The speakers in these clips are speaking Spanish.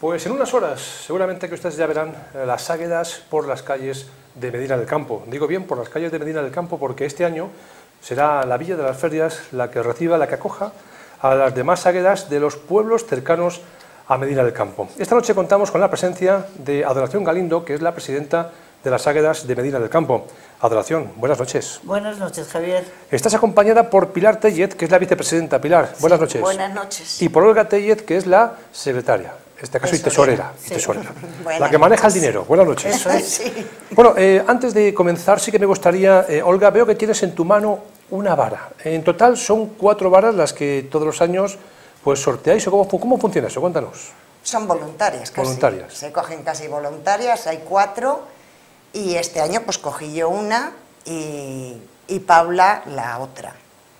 Pues en unas horas, seguramente que ustedes ya verán eh, las águedas por las calles de Medina del Campo. Digo bien por las calles de Medina del Campo porque este año será la Villa de las Ferias la que reciba, la que acoja a las demás águedas de los pueblos cercanos a Medina del Campo. Esta noche contamos con la presencia de Adoración Galindo, que es la presidenta de las águedas de Medina del Campo. Adoración, buenas noches. Buenas noches, Javier. Estás acompañada por Pilar Tellet, que es la vicepresidenta. Pilar, buenas noches. Buenas noches. Y por Olga Tellet, que es la secretaria este caso y tesorera, Sí. tesorera. Buenas la que maneja el dinero. Buenas noches. Eso es. Sí. Bueno, eh, antes de comenzar, sí que me gustaría, eh, Olga, veo que tienes en tu mano una vara. En total son cuatro varas las que todos los años pues sorteáis. ¿O cómo, ¿Cómo funciona eso? Cuéntanos. Son voluntarias casi. Voluntarias. Se cogen casi voluntarias, hay cuatro. Y este año pues cogí yo una y, y Paula la otra,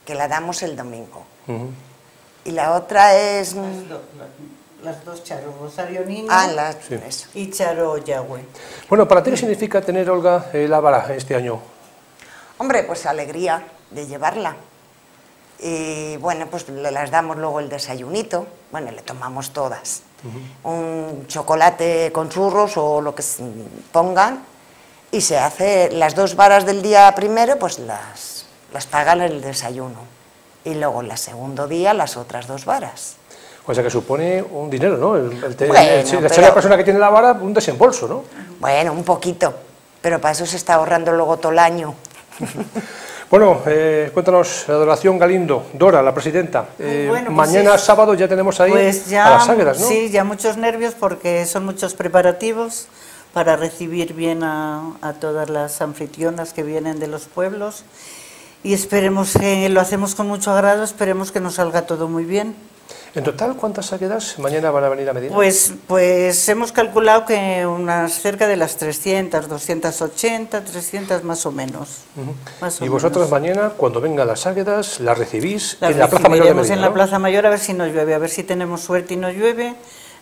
que la damos el domingo. Y la otra es... Las, do- las dos Charo, Rosario Niño Ah, la, Sí. y Charo Yahweh. Bueno, ¿para ti qué significa tener, Olga, eh, la vara este año? Hombre, pues alegría de llevarla. Y bueno, pues le las damos luego el desayunito. Bueno, le tomamos todas. Un chocolate con churros o lo que se pongan. Y se hace las dos varas del día primero, pues las, las pagan el desayuno. Y luego el segundo día las otras dos varas. O sea que supone un dinero, ¿no? El, el te- Bueno, el- el- el- pero- la persona que tiene la vara, un desembolso, ¿no? Bueno, un poquito. Pero para eso se está ahorrando luego todo el año. Bueno, eh, cuéntanos, Adoración Galindo, Dora, la presidenta. Eh, Bueno, pues mañana sí. sábado ya tenemos ahí Pues ya, a las águedas, ¿no? sí, ya muchos nervios porque son muchos preparativos para recibir bien a, a todas las anfitrionas que vienen de los pueblos y esperemos que lo hacemos con mucho agrado, esperemos que nos salga todo muy bien. En total, ¿cuántas águedas mañana van a venir a Medina? Pues, pues hemos calculado que unas cerca de las 300, 280, 300 más o menos. Ujú. más o Y vosotros menos. mañana, cuando vengan las águedas, las recibís Las en la Plaza Mayor de Medina, en la ¿no? Plaza Mayor a ver si nos llueve, a ver si tenemos suerte y nos llueve.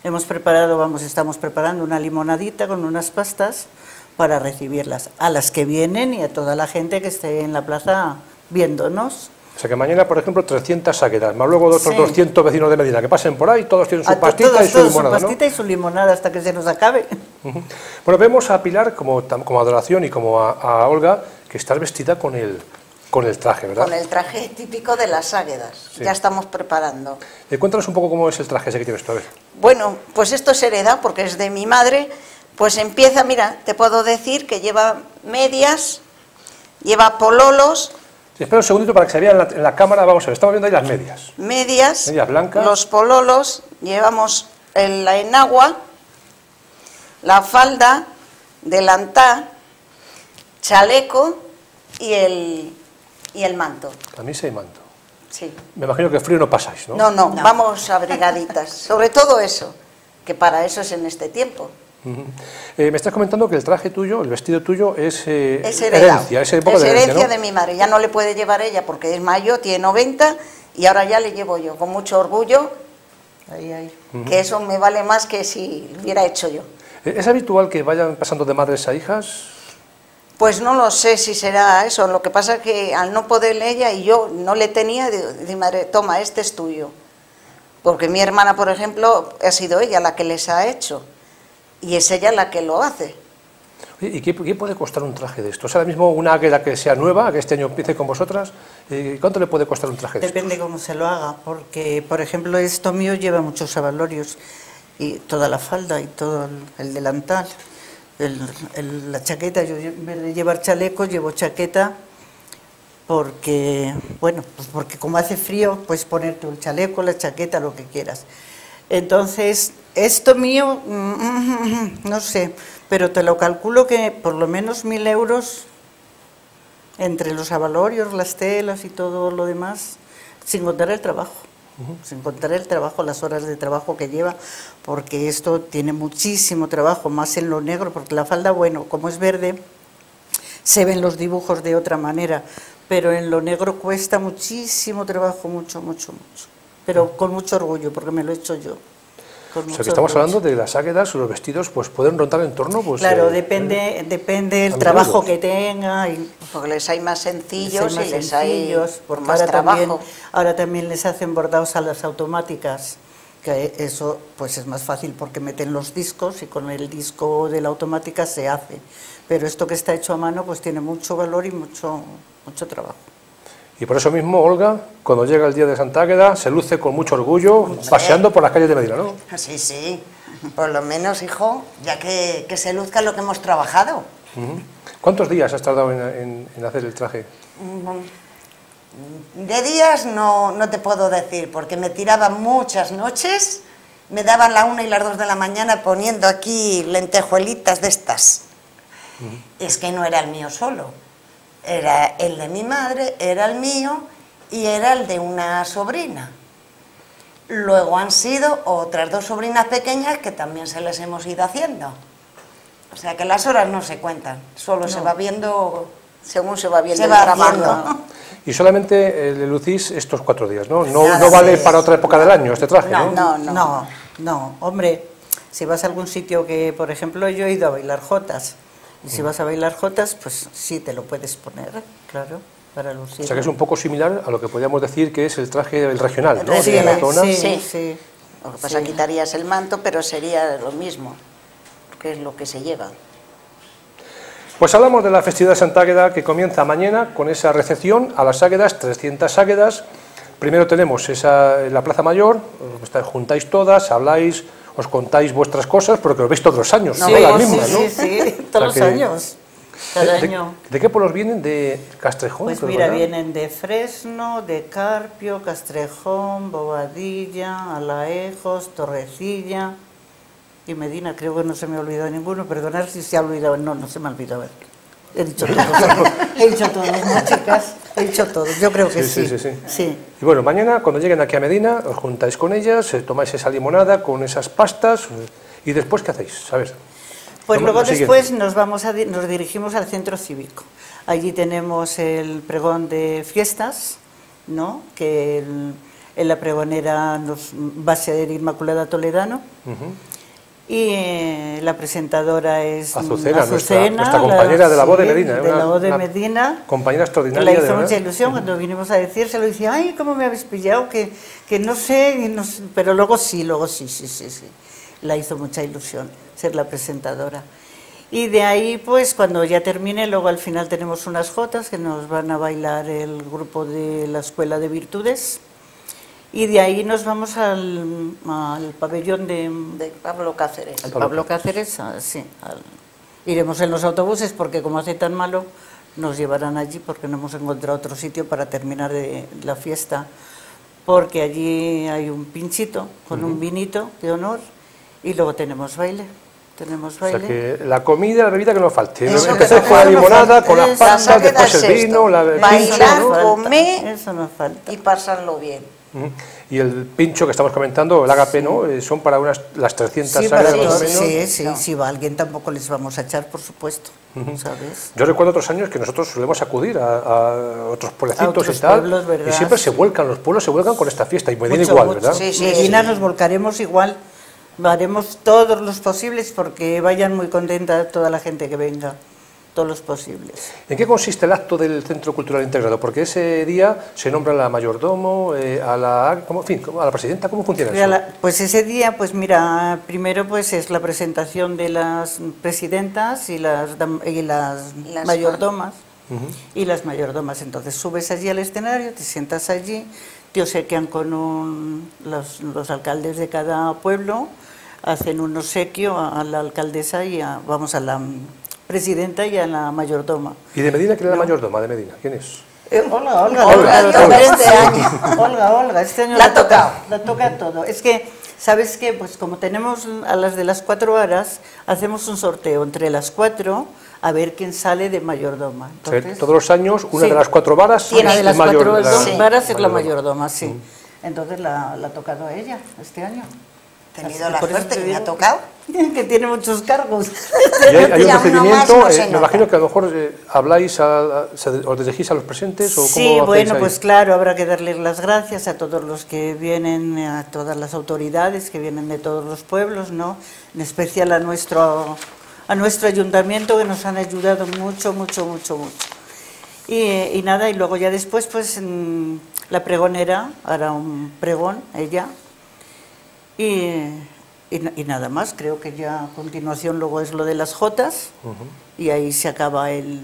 Hemos preparado, vamos, estamos preparando una limonadita con unas pastas para recibirlas a las que vienen y a toda la gente que esté en la plaza viéndonos. O sea que mañana, por ejemplo, 300 águedas, más luego de otros Sí. 200 vecinos de Medina que pasen por ahí, todos tienen su A pastita todos, y su todos limonada, su ¿no? pastita y su limonada hasta que se nos acabe. Bueno, vemos a Pilar como, como adoración y como a, a Olga, que estás vestida con el, con el traje, ¿verdad? Con el traje típico de las águedas. Sí. Ya estamos preparando. Eh, cuéntanos un poco cómo es el traje ese que tienes tú, a ver. Bueno, pues esto es heredado porque es de mi madre. Pues empieza, mira, te puedo decir que lleva medias, lleva pololos, Sí, espera un segundito para que se vea en la, en la cámara, vamos a ver, estamos viendo ahí las medias. medias, Medias blancas. los pololos, llevamos el- la enagua, la falda, delantal, chaleco y el, y el manto. Camisa y manto. Sí. Me imagino que frío no pasáis, ¿no? No, no, vamos abrigaditas. Sobre todo eso, que para eso es en este tiempo. Eh, me estás comentando que el traje tuyo, el vestido tuyo, es, eh, Es herencia, es de herencia, ¿no? de mi madre. Ya no le puede llevar ella porque es mayor, tiene 90 y ahora ya le llevo yo con mucho orgullo, Ahí, ahí. que eso me vale más que si lo hubiera hecho yo. Eh, ¿Es habitual que vayan pasando de madres a hijas? Pues no lo sé si será eso. Lo que pasa es que al no poder ella y yo no le tenía, di, madre, toma, este es tuyo. Porque mi hermana, por ejemplo, ha sido ella la que les ha hecho. Y es ella la que lo hace. ¿Y qué, qué puede costar un traje de esto? O sea, ahora mismo una águila que sea nueva, que este año empiece con vosotras, eh, ¿cuánto le puede costar un traje de esto? Depende cómo se lo haga, porque, por ejemplo, esto mío lleva muchos avalorios, y toda la falda y todo el, el delantal, el- el- la chaqueta, yo en vez de llevar chaleco, llevo chaqueta, porque, bueno, pues porque como hace frío, puedes ponerte el chaleco, la chaqueta, lo que quieras. Entonces, esto mío, mm, no sé, pero te lo calculo que por lo menos mil euros entre los avalorios, las telas y todo lo demás, sin contar el trabajo, sin contar el trabajo, las horas de trabajo que lleva, porque esto tiene muchísimo trabajo, más en lo negro, porque la falda, bueno, como es verde, se ven los dibujos de otra manera, pero en lo negro cuesta muchísimo trabajo, mucho, mucho, mucho, pero con mucho orgullo, porque me lo he hecho yo. O sea, que estamos orgullo. hablando de las águedas, los vestidos, pues pueden rondar en torno, pues... Claro, eh, depende, depende a el trabajo que tenga, y, porque les hay más sencillos Ser más y les hay más ahora trabajo. también, ahora también les hacen bordados a las automáticas que eso pues es más fácil porque meten los discos y con el disco de la automática se hace. Pero esto que está hecho a mano pues tiene mucho valor y mucho, mucho trabajo. Y por eso mismo, Olga, cuando llega el día de Santa Águeda, se luce con mucho orgullo paseando por las calles de Medina, ¿no? Sí, sí. Por lo menos, hijo, ya que, que se luzca lo que hemos trabajado. ¿Cuántos días has tardado en, en- en hacer el traje? De días no, no te puedo decir, porque me tiraba muchas noches, me daban la una y las dos de la mañana poniendo aquí lentejuelitas de estas. Es que no era el mío solo, era el de mi madre, era el mío y era el de una sobrina. Luego han sido otras dos sobrinas pequeñas que también se les hemos ido haciendo. O sea que las horas no se cuentan, solo se va viendo Según se va viendo Se va haciendo. Y solamente eh, le lucís estos cuatro días, ¿no? No, no vale para otra época del año este traje, ¿no? No, no. No, no, hombre, si vas a algún sitio que, por ejemplo, yo he ido a bailar jotas, y si vas a bailar jotas, pues sí te lo puedes poner, claro, para lucir. O sea que es un poco similar a lo que podríamos decir que es el traje el regional, ¿no? Sí, de la zona. sí, Sí. sí. Lo que pasa, Sí. quitarías el manto, pero sería lo mismo, que es lo que se lleva. Pues hablamos de la festividad de Santa Águeda que comienza mañana con esa recepción a las águedas, 300 águedas. Primero tenemos esa, la Plaza Mayor, os juntáis todas, habláis, os contáis vuestras cosas, porque lo veis todos los años, Sí, ¿no? las sí, mismas, ¿no? sí, sí, todos los años, cada ¿De, de- año. de qué pueblos vienen? ¿De Castrejón? Pues mira, ¿verdad? vienen de Fresno, de Carpio, Castrejón, Bobadilla, Alaejos, Torrecilla y Medina. Creo que no se me ha olvidado ninguno. Perdonad si se ha olvidado. No, no se me ha olvidado. He dicho todos. He dicho todos, ¿no, chicas? He dicho todos. Yo creo que Sí, sí. sí, sí, sí. Y bueno, mañana cuando lleguen aquí a Medina, os juntáis con ellas, eh, tomáis esa limonada con esas pastas, eh, y después ¿qué hacéis? A ver. Pues luego después nos vamos a nos dirigimos al centro cívico. Allí tenemos el pregón de fiestas, ¿no? Que el- en la pregonera nos va a ser Inmaculada Toledano y eh, la presentadora es Azucena, nuestra- Azucena, nuestra compañera de la voz de Medina, de Una- la voz de Medina. Compañera extraordinaria. le de hizo verdad. mucha ilusión cuando vinimos a decírselo, dice, ay, ¿cómo me habéis pillado? Que, que no sé, no sé", pero luego sí, luego sí, sí, sí, sí. La hizo mucha ilusión ser la presentadora. Y de ahí, pues, cuando ya termine, luego al final tenemos unas jotas que nos van a bailar el grupo de la Escuela de Virtudes. Y de ahí nos vamos al, al pabellón de, De Pablo Cáceres. al Pablo Cáceres, ah, sí. al- iremos en los autobuses porque como hace tan malo, nos llevarán allí porque no hemos encontrado otro sitio para terminar de la fiesta. Porque allí hay un pinchito con un vinito de honor y luego tenemos baile. Tenemos O sea baile. que la comida, la bebida que no falte. Eso que con la limonada, con las Águeda después el vino, esto. la el Bailar, comer Eso falta. y pasarlo bien. Y el pincho que estamos comentando, el agape, ¿no? Eh, son para unas, las 300 Sí, águedas más o menos. sí, sí, No. si va alguien tampoco les vamos a echar, por supuesto, ¿sabes? Yo recuerdo otros años que nosotros solemos acudir a, a otros pueblecitos A otros y tal, y siempre se vuelcan, los pueblos se vuelcan con esta fiesta, y Medina Mucho, igual, mucho. ¿verdad? Sí, sí, Medina sí. nos volcaremos igual. Haremos todos los posibles porque vayan muy contenta toda la gente que venga. Todos los posibles. ¿En qué consiste el acto del Centro Cultural Integrado? Porque ese día se nombra a la mayordomo, eh, a la, ¿cómo, en fin, a la presidenta, ¿cómo funciona Mira, eso? la- Pues ese día, pues mira, primero pues es la presentación de las presidentas y las, y las, Las mayordomas. Ujú. Y las mayordomas. Entonces subes allí al escenario, te sientas allí, te obsequian con un- los, los alcaldes de cada pueblo, hacen un obsequio a, a la alcaldesa y a, vamos a la presidenta y a la mayordoma. ¿Y de Medina quién es la mayordoma de Medina? ¿Quién es? Eh, Olga, Olga, Olga, Olga, Olga, este año. Olga, Olga, este año La ha toca- tocado. La toca todo. Es que, ¿sabes qué? Pues como tenemos a las de las cuatro horas, hacemos un sorteo entre las cuatro a ver quién sale de mayordoma. Entonces, todos los años, una sí. de las cuatro varas una de es las mayor- cuatro la- Sí. varas es la mayordoma. sí. Entonces la, la ha tocado a ella este año. Tenido la suerte te que me ha tocado. Que tiene muchos cargos. Y hay, hay un procedimiento, no eh, me imagino que a lo mejor eh, habláis, a, a- os dirigís a los presentes o Sí, bueno, ahí? pues claro, habrá que darles las gracias a todos los que vienen, a todas las autoridades que vienen de todos los pueblos, ¿no? En especial a nuestro, a nuestro ayuntamiento que nos han ayudado mucho, mucho, mucho, mucho. Y, y nada, y luego ya después, pues la pregonera hará un pregón, ella, Y, y na- y nada más, creo que ya a continuación luego es lo de las Jotas y ahí se acaba el,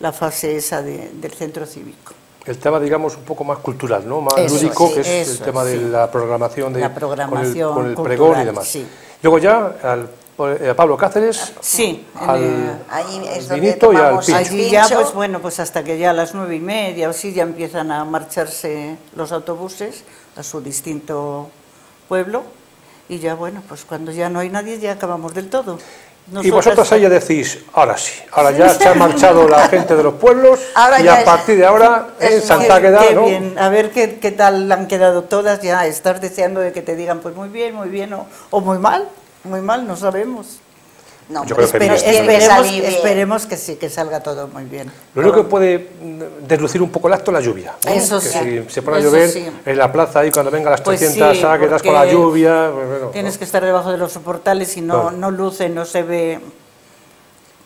la fase esa de- del centro cívico. El tema, digamos, un poco más cultural, ¿no? Más Eso, lúdico, sí, que es el tema de la programación, de, La con el- con el, pregón y demás. sí. Luego ya al, eh, a Pablo Cáceres, Sí, al, Ahí es donde vinito y al pincho. Allí ya, pues bueno, pues hasta que ya a las nueve y media o así ya empiezan a marcharse los autobuses a su distinto pueblo y ya bueno, pues cuando ya no hay nadie ya acabamos del todo. Y vosotros ahí ya decís, ahora sí, ahora ya se ha marchado la gente de los pueblos Ahora y ya a es- partir de ahora es en Santa Queda, ¿no? bien. A ver qué, qué tal han quedado todas, ya estás deseando de que te digan pues muy bien, muy bien o, o muy mal, muy mal, no sabemos. No, Yo creo que Espere- que esperemos, esperemos que sí, que salga todo muy bien. Lo único que puede mm, deslucir un poco el acto es la lluvia. ¿no? Eso que sí, si se pone a llover sí. en la plaza ahí cuando vengan las Pues 300 sí, águedas con la lluvia. pues bueno, Tienes ¿no? que estar debajo de los soportales y no, Claro. no luce, no se ve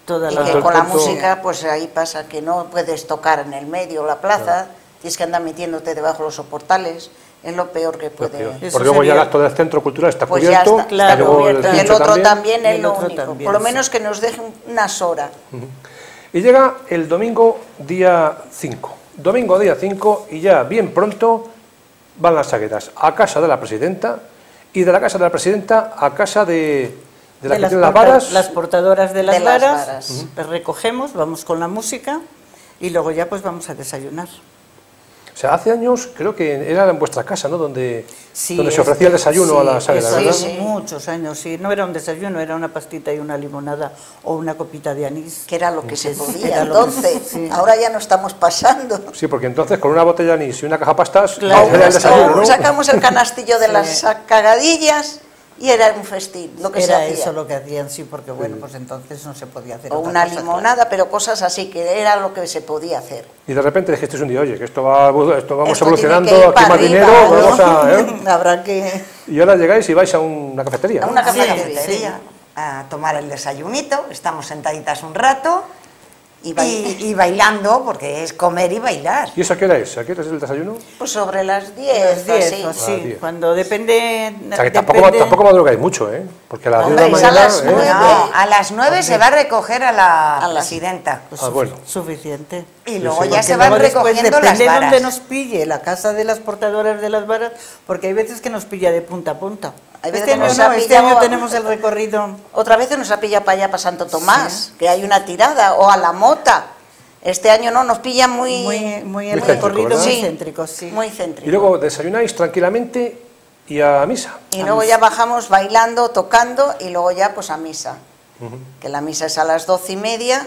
toda Y la... que Tanto- con la música, pues ahí pasa que no puedes tocar en el medio la plaza, tienes que andar metiéndote debajo de los soportales, es lo peor que puede. peor. Porque luego ya el acto del centro cultural está Pues ya cubierto, está, claro, y luego cubierto. Y el otro también, Y es el lo otro único. también, Por lo sí. menos que nos dejen unas horas. Y llega el domingo día 5. Domingo día 5 y ya bien pronto van las saguetas a casa de la presidenta y de la casa de la presidenta a casa de, de la de que las, tiene las porta- varas. las portadoras de las De las varas, varas. las recogemos, vamos con la música y luego ya pues vamos a desayunar. O sea, hace años creo que era en vuestra casa, ¿no? Donde, Sí, donde se ofrecía el desayuno a sí, las Sí. muchos años, sí. No era un desayuno, era una pastita y una limonada o una copita de anís. Que era lo que se podía que- entonces. sí. Ahora ya no estamos pasando. Sí, porque entonces con una botella de anís y una caja de pastas Claro. era el desayuno, ¿no? Sacamos el canastillo de Sí. las cagadillas y era un festín, lo que se Era hacía. eso lo que hacían, sí, porque bueno, pues entonces no se podía hacer O otra una cosa, limonada, pero cosas así, que era lo que se podía hacer. Y de repente dijiste un día, oye, que esto va, esto vamos Esto evolucionando, tiene que ir aquí para más arriba, dinero, ¿no? vamos a... ¿eh? Habrá que... Y ahora llegáis y vais a una cafetería. A ¿no? una Sí, cafetería, a tomar el desayunito, estamos sentaditas un rato Y bail- y bailando, porque es comer y bailar. ¿Y eso a qué hora es? ¿A qué hora es el desayuno? Pues sobre las Las 10, 10, así. o Ah, diez. cuando depende... O sea, que tampoco, depende- tampoco madrugáis mucho, ¿eh? Porque a las 10 de la es a mañana... las ¿eh? nueve. No, a las nueve se va a recoger a la A las- presidenta. Pues Ah, bueno. Suficiente. Y luego sí. ya Porque se van recogiendo las depende varas. dónde nos pille la casa de las portadoras de las varas, porque hay veces que nos pilla de punta a punta. Hay veces Este que año nos no, ha este año tenemos el recorrido... Otra vez nos ha pillado para allá, para Santo Tomás, que hay una tirada, o a la mota. Este año no, nos pilla muy... Muy, muy Muy el céntrico, recorrido ¿verdad? muy Sí. céntrico, sí. Muy céntrico. Y luego desayunáis tranquilamente y a misa. Y luego ya bajamos bailando, tocando y luego ya pues a misa. Que la misa es a las doce y media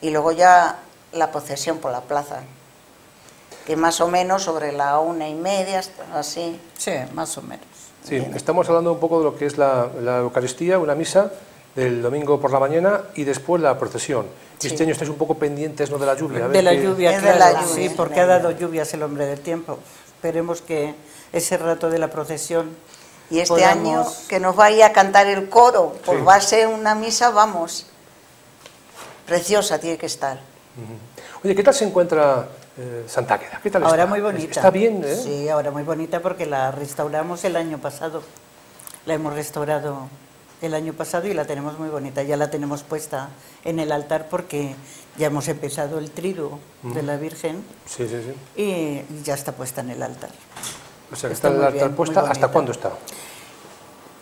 y luego ya la procesión por la plaza. Que más o menos sobre la una y media, así. Sí, más o menos. Sí, estamos hablando un poco de lo que es la, la Eucaristía, una misa del domingo por la mañana y después la procesión. Y Este año estáis un poco pendientes ¿no? de la lluvia. a ver De la lluvia, Es de claro, la lluvia, sí, porque ha dado lluvia. lluvias el hombre del tiempo. Esperemos que ese rato de la procesión Y este podamos- año que nos va a cantar el coro, pues Sí. va a ser una misa, vamos, preciosa tiene que estar. Oye, ¿qué tal se encuentra eh, Santa Águeda? ¿Qué tal Ahora está? muy bonita. Está bien, ¿eh? Sí, ahora muy bonita porque la restauramos el año pasado. La hemos restaurado el año pasado y la tenemos muy bonita. Ya la tenemos puesta en el altar porque ya hemos empezado el triduo de la Virgen Sí, sí, sí. y ya está puesta en el altar. O sea, que Está está, en el altar bien, puesta. ¿Hasta cuándo está?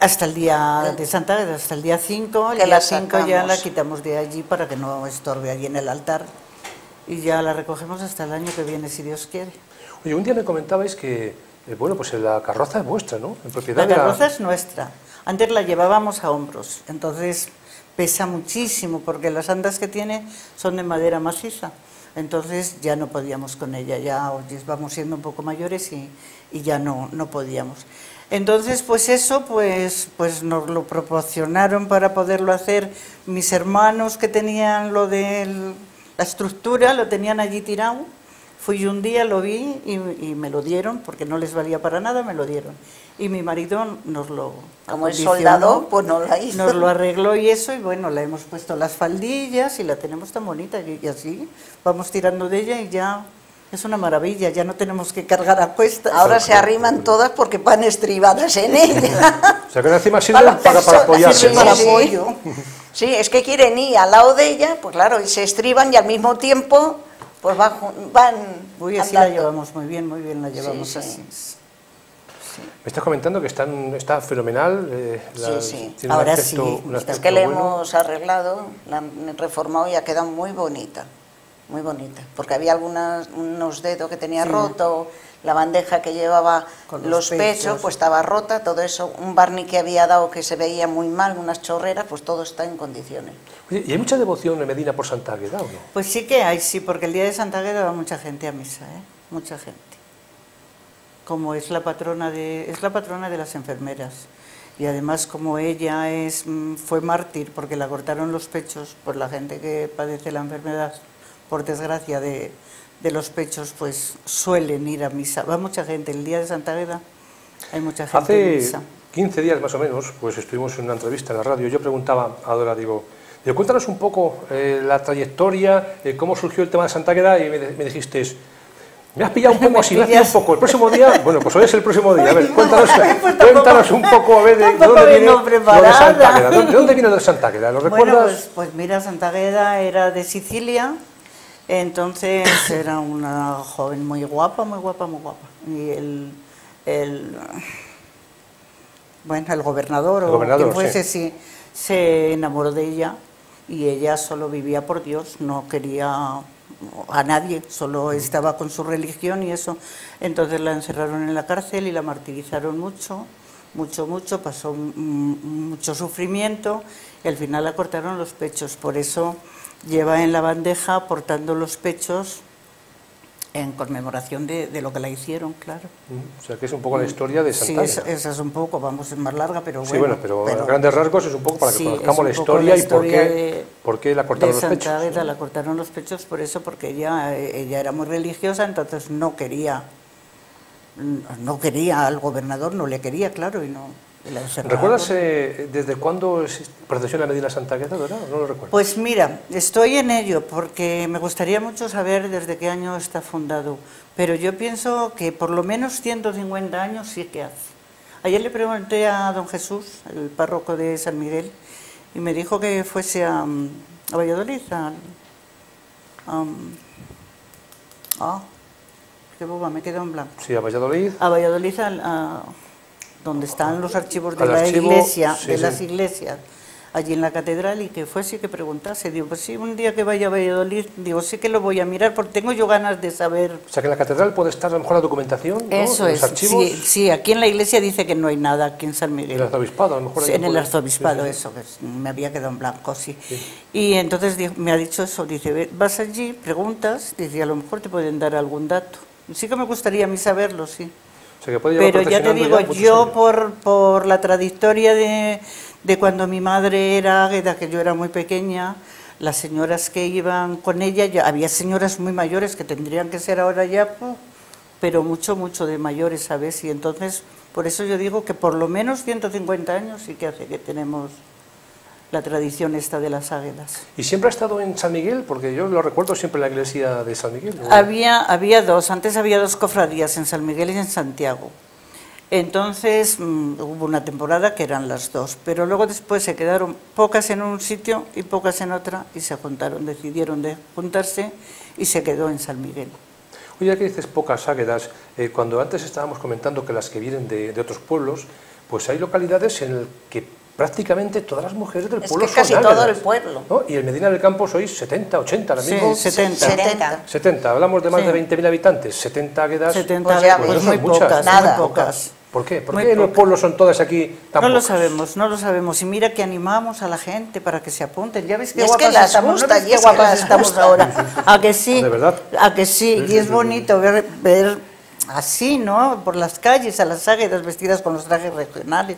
Hasta el día de Santa Águeda, hasta el día 5. El Que día la 5 ya la quitamos de allí para que no estorbe allí en el altar. Y ya la recogemos hasta el año que viene, si Dios quiere. Oye, un día me comentabais que, eh, bueno, pues la carroza es vuestra, ¿no? En propiedad La de carroza es nuestra. Antes la llevábamos a hombros, entonces pesa muchísimo porque las andas que tiene son de madera maciza. Entonces ya no podíamos con ella, ya vamos siendo un poco mayores y, y ya no, no podíamos. Entonces, pues eso, pues, pues nos lo proporcionaron para poderlo hacer mis hermanos que tenían lo de la estructura, lo tenían allí tirado. Fui un día, lo vi y, y me lo dieron, porque no les valía para nada, me lo dieron. Y mi marido nos lo Como es acondicionó, soldado, pues no la hizo. Nos lo arregló y eso, y bueno, le hemos puesto las faldillas y la tenemos tan bonita y, y así vamos tirando de ella y ya Es una maravilla, ya no tenemos que cargar a cuestas. Ahora se arriman todas porque van estribadas en ella. O sea que encima sirven para, para, personas, apoyarse. sí, ¿no? para sí. apoyo. Sí, es que quieren ir al lado de ella, pues claro, y se estriban y al mismo tiempo pues van, van Uy, así la llevamos muy bien, muy bien la llevamos sí. así. Me estás comentando que están, está fenomenal. eh, la- Sí, sí. tiene un Ahora aspecto- sí. Es que le bueno. hemos arreglado, la han reformado y ha quedado muy bonita, muy bonita. Porque había algunas, unos dedos que tenía Sí. roto, la bandeja que llevaba Con los, los pechos, pechos. pues estaba rota, todo eso, un barniz que había dado que se veía muy mal, unas chorreras, pues todo está en condiciones. Oye, ¿Y hay mucha devoción en Medina por Santa Águeda o no? Pues sí que hay, sí, porque el día de Santa Águeda va mucha gente a misa, ¿eh? Mucha gente. Como es la patrona de, es la patrona de las enfermeras. Y además como ella es, mm, fue mártir porque la cortaron los pechos por la gente que padece la enfermedad, por desgracia de, de los pechos, pues suelen ir a misa. Va mucha gente, el día de Santa Águeda hay mucha gente en Hace misa. 15 días más o menos, pues estuvimos en una entrevista en la radio. Yo preguntaba a Dora, digo, digo, cuéntanos un poco eh, la trayectoria, eh, cómo surgió el tema de Santa Águeda y me, me dijiste, me has pillado un poco así, me has pillado un poco. El próximo día, bueno, pues hoy es el próximo día. A ver, Ay, cuéntanos, pues cuéntanos un poco, a ver, de, dónde viene lo de. Santa Águeda. ¿De dónde viene lo de Santa Águeda? ¿Lo Bueno, recuerdas? pues, pues mira, Santa Águeda era de Sicilia, entonces era una joven muy guapa, muy guapa, muy guapa. Y el, el bueno, el gobernador, El o quien fuese, sí, se enamoró de ella y ella solo vivía por Dios, no quería a nadie, solo estaba con su religión y eso. Entonces la encerraron en la cárcel y la martirizaron mucho, mucho, mucho, pasó mucho sufrimiento y al final la cortaron los pechos. Por eso lleva en la bandeja portando los pechos en conmemoración de, de lo que la hicieron, claro. Mm, O sea, que es un poco la historia de Sí, Santa es- Águeda. esa es un poco, vamos, es más larga, pero Sí, bueno. bueno, pero, a grandes rasgos es un poco para que Sí, conozcamos la historia la y por qué, historia de- por qué la de cortaron los Santa pechos. La cortaron los pechos por eso, porque ella, ella era muy religiosa, entonces no quería, no quería al gobernador, no le quería, claro, y no. ¿Recuerdas eh, desde cuándo es- procesiona Medina Santa Águeda, Dora? No lo recuerdo. Pues mira, estoy en ello porque me gustaría mucho saber desde qué año está fundado, pero yo pienso que por lo menos 150 años sí que hace. Ayer le pregunté a don Jesús, el párroco de San Miguel, y me dijo que fuese a, mm, a Valladolid, al- a, ah, qué boba, me quedo en blanco. Sí, a Valladolid. A Valladolid, al- a- donde están los archivos de la archivo, iglesia, sí, de sí. las iglesias, allí en la catedral, y que fuese y que preguntase. Digo, pues sí, un día que vaya a Valladolid, digo, sí que lo voy a mirar, porque tengo yo ganas de saber. O sea, que en la catedral puede estar a lo mejor la documentación, ¿no? Eso los es. archivos, Sí, sí, aquí en la iglesia dice que no hay nada, aquí en San en Miguel. el arzobispado, a lo mejor. Sí, en el arzobispado, eso, que me había quedado en blanco, sí. Y entonces dijo- me ha dicho eso, dice, "Ve, vas allí, preguntas, dice, a lo mejor te pueden dar algún dato. Sí que me gustaría a mí saberlo, sí. O sea, que puede llevar Pero ya te digo, yo por, por la trayectoria de, de cuando mi madre era águeda, que yo era muy pequeña, las señoras que iban con ella, ya, había señoras muy mayores que tendrían que ser ahora ya, pero mucho, mucho de mayores, ¿sabes? Y entonces, por eso yo digo que por lo menos 150 años sí que hace que tenemos la tradición esta de las águedas. ¿Y siempre ha estado en San Miguel? Porque yo lo recuerdo siempre en la iglesia de San Miguel. ¿no? Había, había dos, antes había dos cofradías en San Miguel y en Santiago. Entonces mm, hubo una temporada que eran las dos, pero luego después se quedaron pocas en un sitio y pocas en otra y se juntaron, decidieron de juntarse y se quedó en San Miguel. Oye, ya que dices pocas águedas, eh, cuando antes estábamos comentando que las que vienen de, de otros pueblos, pues hay localidades en las que prácticamente todas las mujeres del Es pueblo que son casi todo águedas, el pueblo. ¿no? Y en Medina del Campo sois 70, 80 ahora Sí, mismo. 70. 70. 70, hablamos de más Sí. de 20.000 habitantes, 70 águedas. 70 Pues ya pues ves. muy no son muchas. pocas, Nada. muy pocas. ¿Por qué? ¿Por Muy qué los pueblos son todas aquí tan No lo pocas? sabemos, no lo sabemos. Y mira que animamos a la gente para que se apunten. Ya ves Y qué es que guapas las estamos, ¿no gusta, ves y qué es que guapas estamos gusta. ahora. ¿A que sí? ¿De verdad? ¿A que sí? Sí, sí, Y es sí, bonito ver, ver así, ¿no? Por las calles a las águedas vestidas con los trajes regionales.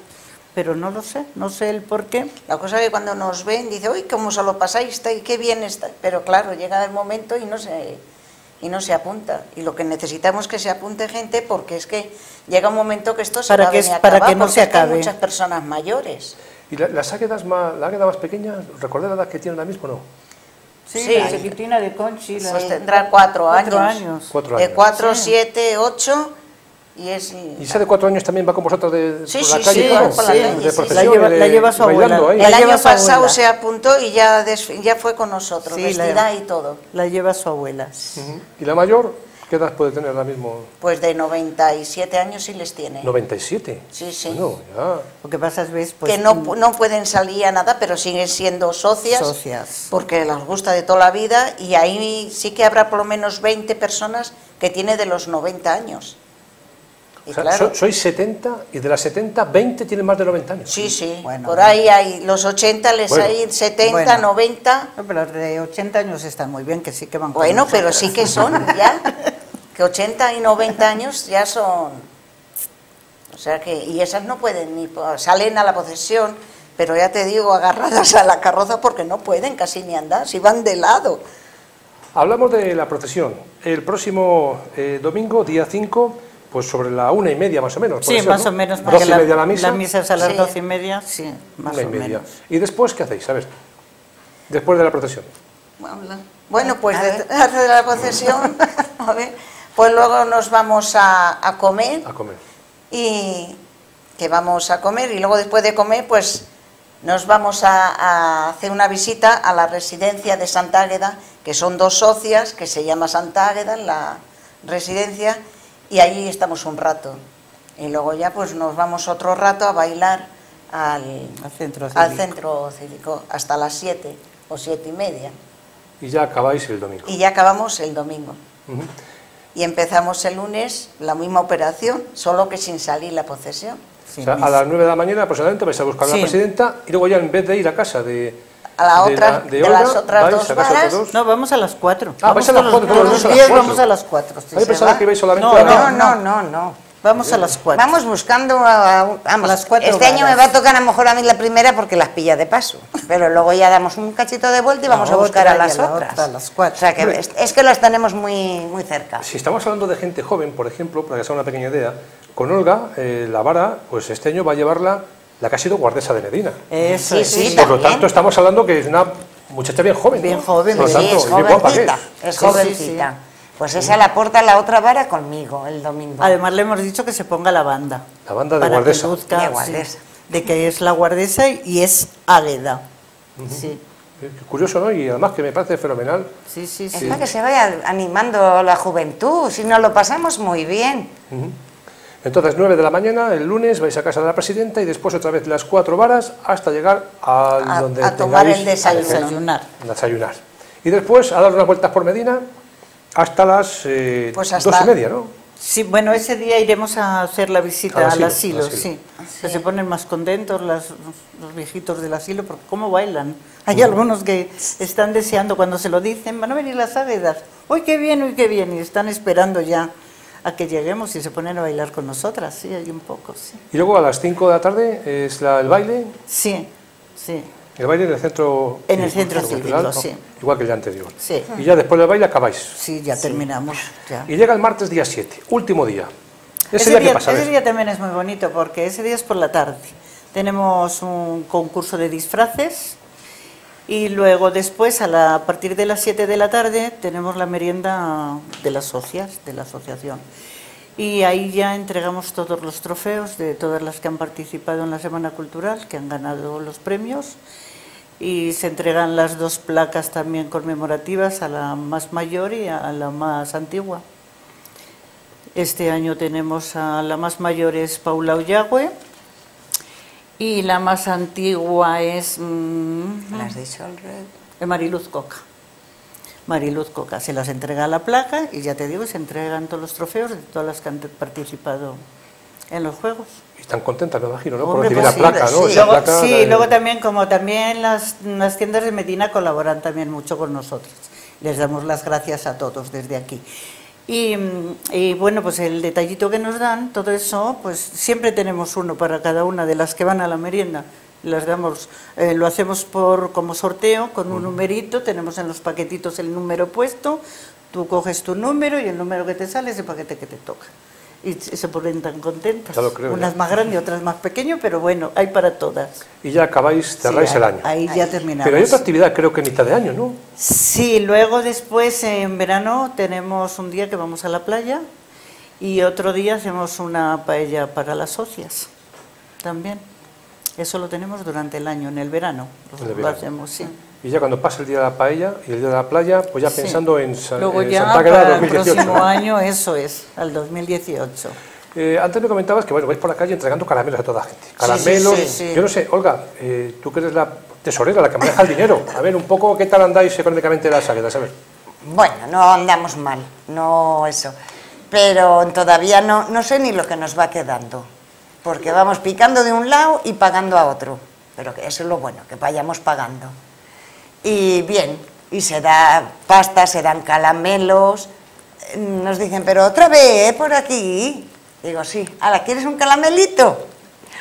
Pero no lo sé, no sé el por qué. La cosa es que cuando nos ven, dice, uy, cómo se lo pasáis, qué bien está. Pero claro, llega el momento y no se y no se apunta. Y lo que necesitamos es que se apunte gente porque es que llega un momento que esto se Para va que a venir para que no se que hay acabe. muchas personas mayores. ¿Y la- las águedas más, la águeda más pequeña, recordad la edad que tiene ahora mismo no? Sí, Sí. la chiquitina de Conchi. la Pues de- tendrá cuatro cuatro años. años. Cuatro De años. 4, Sí. 7, 8 y es... ¿Y esa de cuatro años también va con vosotros de, Sí, por sí, la calle? sí, claro? por la sí. calle, de sí. La lleva- de- la lleva su bailando abuela. ahí. El año pasado abuela. se apuntó y ya, des- ya fue con nosotros, Sí, vestida la- y todo. La lleva su abuela. Ujú. ¿Y la mayor? ¿Qué edad puede tener ahora mismo? Pues de 97 años sí les tiene. 97. Sí, sí. Bueno, ya. Lo que pasa es, ves, pues... que no, no pueden salir a nada, pero siguen siendo socias. Socias. Porque les gusta de toda la vida y ahí sí que habrá por lo menos 20 personas que tiene de los 90 años. Y O sea, claro, so- sois 70 y de las 70, 20 tienen más de 90 años. sí, sí. Bueno, por ahí hay los 80, les Bueno. hay 70, Bueno. 90. No, pero los de 80 años están muy bien, que sí que van con Bueno, pero sí que son ya. Que 80 y 90 años ya son. O sea que. Y esas no pueden ni. Salen a la procesión, pero ya te digo, agarradas a la carroza porque no pueden casi ni andar, si van de lado. Hablamos de la procesión. El próximo eh, domingo, día 5, pues sobre la una y media más o menos. Sí, ser, más ¿no? o menos, Dos porque y la, media la misa. la misa es a las Sí. doce y media, sí, más una y o media. menos. ¿Y después qué hacéis? A ver. Después de la procesión. Bueno, pues A de, la procesión, a ver, pues luego nos vamos a, a comer A comer. y que vamos a comer y luego después de comer pues nos vamos a, a hacer una visita a la residencia de Santa Águeda, que son dos socias, que se llama Santa Águeda, la residencia, y allí estamos un rato. Y luego ya pues nos vamos otro rato a bailar al, Al centro al cívico. centro cívico hasta las siete o siete y media. Y ya acabáis el domingo. Y ya acabamos el domingo. Y empezamos el lunes la misma operación, solo que sin salir la procesión. Sí, o sea, a las 9 de la mañana aproximadamente vais a buscar a Sí. la presidenta y luego ya en vez de ir a casa de, A la de, otra- de las otras dos varas. No, vamos a las cuatro. Ah, vais a las cuatro, los vamos a las cuatro. sí, Ay, se pensaba va. que ibais solamente No, a- No, no, no, no, no. Vamos a las cuatro. Vamos buscando a, a- vamos, A las cuatro Este año me va a tocar a lo mejor a mí la primera porque las pilla de paso. Pero luego ya damos un cachito de vuelta y La vamos a buscar a las la otras. otra, a las cuatro. O sea que es, es que las tenemos muy, muy cerca. Si estamos hablando de gente joven, por ejemplo, para que sea una pequeña idea, con Olga, eh, la vara, pues este año va a llevarla la que ha sido guardesa de Medina. Eso Sí, es, sí, sí. Por lo tanto, estamos hablando que es una muchacha bien joven. Bien ¿no? joven, Por lo tanto, es es. jovencita, es Sí, sí, jovencita. Pues esa la aporta la otra vara conmigo el domingo. Además le hemos dicho que se ponga la banda. La banda de para guardesa. Que luzca, De sí, guardesa. de que es la guardesa y es Águeda. Sí, Eh, Curioso, ¿no? Y además que me parece fenomenal. sí, sí. es sí. para que se vaya animando la juventud, si nos lo pasamos muy bien. Entonces, 9 de la mañana, el lunes, vais a casa de la presidenta y después otra vez las cuatro varas hasta llegar al A- donde a tomar el desayuno. a Desayunar. desayunar. Y después a dar unas vueltas por Medina hasta las eh, Pues dos hasta- y media, ¿no? Sí, bueno, ese día iremos a hacer la visita Al al asilo, asilo, al asilo. sí. Que se ponen más contentos las- los viejitos del asilo porque cómo bailan. Hay algunos que están deseando cuando se lo dicen, van a venir las águedas. ¡Uy, qué bien, uy, qué bien! Y están esperando ya a que lleguemos y se ponen a bailar con nosotras, sí, hay un poco, sí. Y luego a las 5 de la tarde es la- el baile, Sí, sí, el baile en el centro En el centro cultural, cívico, sí. igual que el día anterior. sí. Y ya después del baile acabáis. Sí, ya terminamos. Ya. Y llega el martes día 7, último día. Ese, día, ¿qué pasa? Ese día también es muy bonito porque ese día es por la tarde. Tenemos un concurso de disfraces y luego después, a, la- a partir de las 7 de la tarde, tenemos la merienda de las socias, de la asociación. Y ahí ya entregamos todos los trofeos de todas las que han participado en la Semana Cultural, que han ganado los premios. Y se entregan las dos placas también conmemorativas a la más mayor y a la más antigua. Este año tenemos a la más mayor es Paula Ollagüe y la más antigua es mm, ¿Me has dicho eh, Mariluz Coca. Mariluz Coca. Se las entrega la placa y ya te digo, se entregan todos los trofeos de todas las que han participado en los Juegos. Y están contentas, me imagino, ¿no? Por Hombre, recibir pues la sí, placa, ¿no? sí. Luego, placa sí, de- luego también, como también las, las tiendas de Medina colaboran también mucho con nosotros. Les damos las gracias a todos desde aquí. Y, y, bueno, pues el detallito que nos dan, todo eso, pues siempre tenemos uno para cada una de las que van a la merienda. Las damos, eh, lo hacemos por como sorteo con un numerito, tenemos en los paquetitos el número puesto, tú coges tu número y el número que te sale es el paquete que te toca. Y se ponen tan contentas. Ya lo creo, Unas ya. más grandes, otras más pequeñas, pero bueno, hay para todas. Y ya acabáis, cerráis Sí, el ahí- año. Ahí ya terminamos. Pero hay otra actividad, creo que en mitad de año, ¿no? Sí, luego después en verano tenemos un día que vamos a la playa y otro día hacemos una paella para las socias también. Eso lo tenemos durante el año, en el verano. El lo verano. hacemos, sí. Y ya cuando pasa el día de la paella y el día de la playa, pues ya Sí. pensando en, Sa- Luego en ya Santa Águeda para el 2018. próximo año, eso es, al 2018. Eh, antes me comentabas que bueno, vais por la calle entregando caramelos a toda la gente. sí, Caramelos. sí, sí. Yo no sé, Olga, eh, tú que eres la tesorera, la que maneja el dinero. A ver, un poco qué tal andáis económicamente las águedas, a ver. Bueno, no andamos mal, no eso. Pero todavía no, no sé ni lo que nos va quedando. Porque vamos picando de un lado y pagando a otro. Pero que eso es lo bueno, que vayamos pagando. Y bien, y se da pasta, se dan calamelos. Eh, Nos dicen, pero otra vez, por aquí. Digo, sí. Ahora, ¿quieres un calamelito?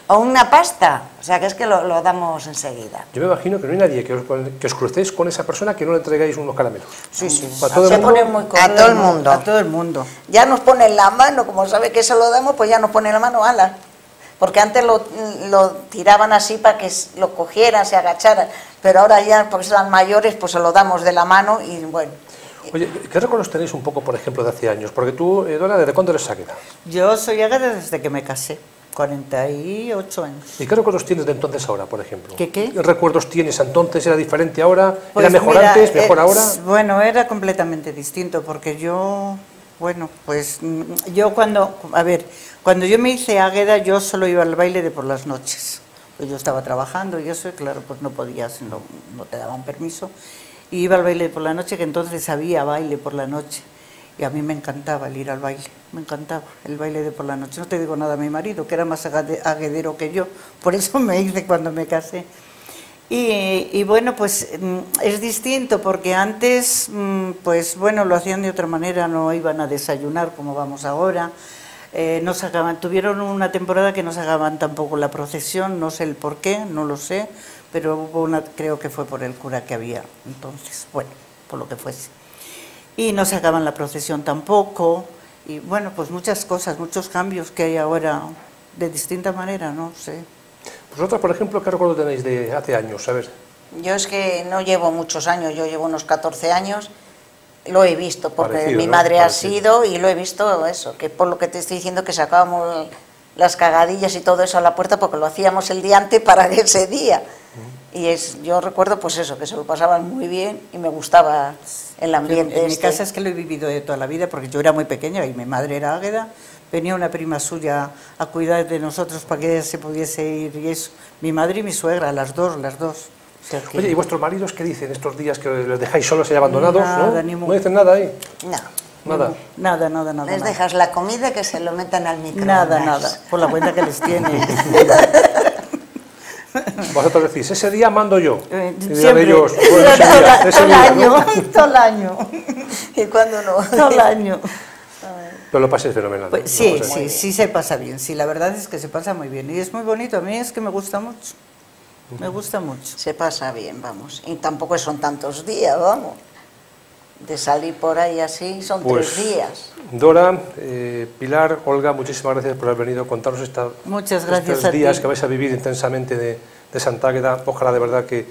O una pasta. O sea, que es que lo, lo damos enseguida. Yo me imagino que no hay nadie que os, que os crucéis con esa persona que no le entregáis unos caramelos. Sí, sí. Para todo el Se mundo. pone muy A todo el mundo. A todo el mundo. Ya nos ponen la mano, como sabe que se lo damos, pues ya nos ponen la mano, ala. Porque antes lo, lo tiraban así para que lo cogieran, se agacharan, pero ahora ya, porque son mayores, pues se lo damos de la mano y bueno. Oye, ¿qué recuerdos tenéis un poco, por ejemplo, de hace años? Porque tú, eh, Dora, ¿desde cuándo eres águeda? Yo soy águeda desde que me casé, 48 años. ¿Y qué recuerdos tienes de entonces ahora, por ejemplo? ¿Qué, qué? recuerdos tienes entonces? ¿Era diferente ahora? Pues ¿Era mejor mira, antes? ¿Mejor eh, ahora? Bueno, era completamente distinto porque yo, bueno, pues mm, yo cuando, a ver, cuando yo me hice águeda yo solo iba al baile de por las noches. Pues yo estaba trabajando y eso, claro, pues no podías, no, no te daban permiso. Y iba al baile por la noche, que entonces había baile por la noche. Y a mí me encantaba el ir al baile, me encantaba el baile de por la noche. No te digo nada a mi marido, que era más aguedero que yo, por eso me hice cuando me casé. Y, y bueno, pues mm, es distinto porque antes, mm, pues bueno, lo hacían de otra manera, no iban a desayunar como vamos ahora. Eh, no sacaban, tuvieron una temporada que no sacaban tampoco la procesión, no sé el por qué, no lo sé, pero hubo una, creo que fue por el cura que había entonces, bueno, por lo que fuese. Y no sacaban la procesión tampoco, y bueno, pues muchas cosas, muchos cambios que hay ahora de distinta manera, no sé. Vosotras, por ejemplo, ¿qué recuerdo tenéis de hace años? A ver. Yo es que no llevo muchos años, yo llevo unos 14 años, lo he visto, porque Parecido, mi madre ha sido y lo he visto eso, que por lo que te estoy diciendo que sacábamos las cagadillas y todo eso a la puerta porque lo hacíamos el día antes para ese día. Y es, yo recuerdo pues eso, que se lo pasaban muy bien y me gustaba el ambiente. En mi este. casa es que lo he vivido de toda la vida porque yo era muy pequeña y mi madre era águeda. Venía una prima suya a cuidar de nosotros para que ella se pudiese ir y eso. Mi madre y mi suegra, las dos, las dos. Oye, ¿y vuestros maridos qué dicen estos días que les dejáis solos y abandonados? Nada, ¿no? ¿No dicen nada ahí? No. Nada. Nada, nada, nada. Les nada. dejas la comida que se lo metan al microondas. Nada, nada. Por la cuenta que les tiene. Vosotros decís, ese día mando yo. Eh, Y Siempre. ellos, bueno, ese todo, el año. ¿no? Todo el año. ¿Y cuándo no? Todo el año. Pero lo paséis fenomenal. Pues sí, sí, sí se pasa bien. Sí, la verdad es que se pasa muy bien. Y es muy bonito. A mí es que me gusta mucho. Me gusta mucho. Se pasa bien, vamos. Y tampoco son tantos días, vamos. De salir por ahí así son Pues, tres días. Dora, eh, Pilar, Olga, muchísimas gracias por haber venido a contarnos esta, Muchas gracias estos a ti. días que vais a vivir intensamente de, de Santa Águeda. Ojalá de verdad que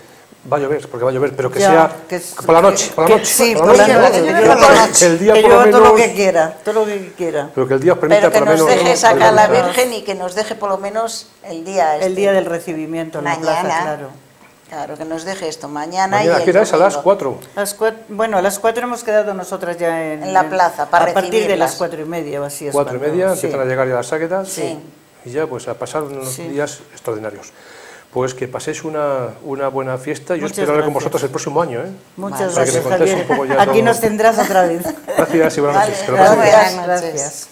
va a llover, porque va a llover, pero que Ya, sea que es- por la noche, por la que- noche. Sí, por por la noche, noche. ¿no? que el día que por lo llueva todo lo menos- que quiera, todo lo que quiera. Pero que el día os permita Pero que por nos menos... deje sacar la. Virgen y que nos deje por lo menos el día este. El día del recibimiento en la plaza, Mañana. claro. Claro, que nos deje esto mañana, Mañana, y ¿qué hora es? A las domingo. 4. Las cuat- bueno, a las cuatro hemos quedado nosotras ya en, En la plaza, para A partir de las cuatro y media o así es Cuatro y cuando- media, sí. empiezan a llegar ya las águedas Sí. y ya pues a pasar unos Sí. días extraordinarios. Pues que paséis una, una buena fiesta y yo Muchas espero hablar con gracias. vosotros el próximo año. ¿eh? Muchas gracias, contéis Javier. un poco ya Aquí todo. nos tendrás otra vez. Gracias y buenas Vale, noches. Paséis bien. gracias. Gracias.